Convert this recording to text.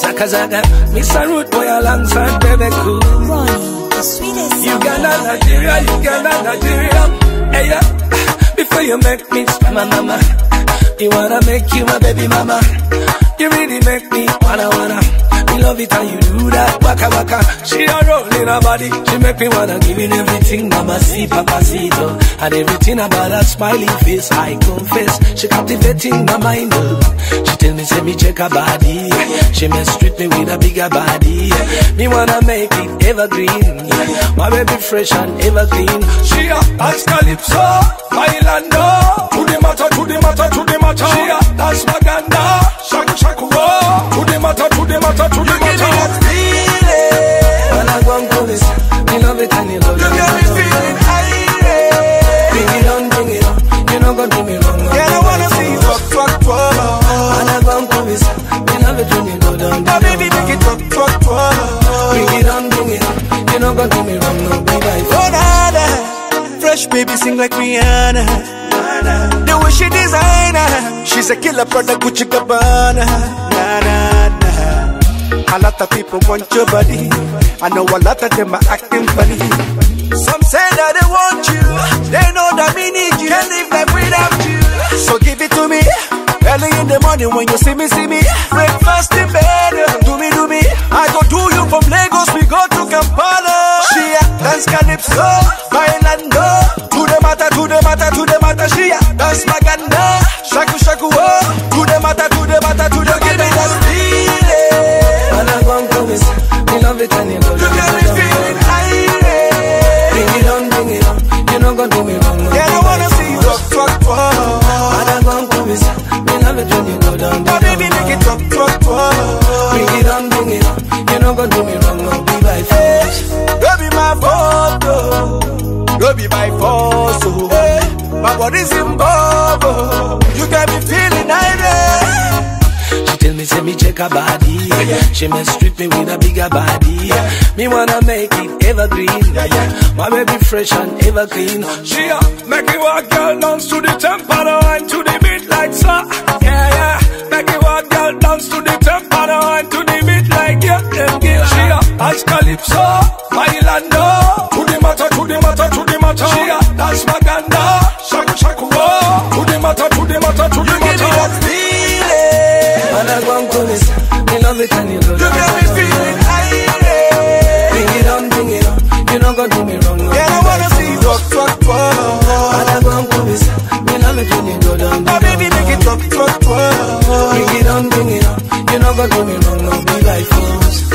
Zaka Zaka, Mr. Rudeboy alongside Bebe Cool. Ronnie, the sweetest Uganda. Nigeria, Uganda, Nigeria. Hey, yeah. Before you make me my mama, you wanna make you my baby mama. You really make me wanna wanna. Me love it how you do that waka waka. She a roll in her body, she make me wanna give it everything, mama see papacito, and everything about her smiling face. I confess, she captivating my mind. oh. Tell me say me check her body, she mess with me with a bigger body. Me wanna make it evergreen, my baby fresh and evergreen. She a dance calypso, bailando, to the matter, to the matter, to the matter. She a dance maganda, shaku shaku to the matter, to the matter. This, me love it when you go down. Now, baby, make it twerk, twerk, twerk. Bring it on, bring it on, you not gonna do me wrong. No, like Oh, nada. Fresh baby sing like Rihanna. The way she design her. She's a killer product Gucci Gabbana. Na, na, na. A lot of people want your body. I know a lot of them are acting funny. Some say that they want you. They know the morning when you see me, see me. Breakfast in bed. Do me, do me. I go do you from Lagos. We go to Kampala. She a dance calypso. Bailando. To the matter, to the matter, to the matter. She a dance maganda. Shaku, shaku, oh. To the matter, to the matter, to the matter. That feeling. When I go and do this, me love it and you love You got me it. Not gonna do me wrong. No, be like force. Don't be my photo. Oh. Don't be my force. Oh. Hey, my body's in bubble. You got me feeling irate. She tell me, say me check her body. Yeah. She mess with me with a bigger body. Me wanna make it evergreen. My baby fresh and ever clean. She a make it walk, girl, dance to the tempo She calypso, bailando. To the matter, to the matter, to the matter. She a dance maganda, shaku shaku oh. To the matter, to the matter, to the matter You give me that feeling. When I go and do this, me love it and you love You it. me feeling irate. Bring it on, bring it on. You not gonna do me wrong. No. Yeah, I wanna see you twerk, twerk, twerk. When I go and do this, me love it when you go down. Now, baby, make it twerk, twerk, twerk. Bring it on, bring it on. You not gonna do me wrong. No, be like force.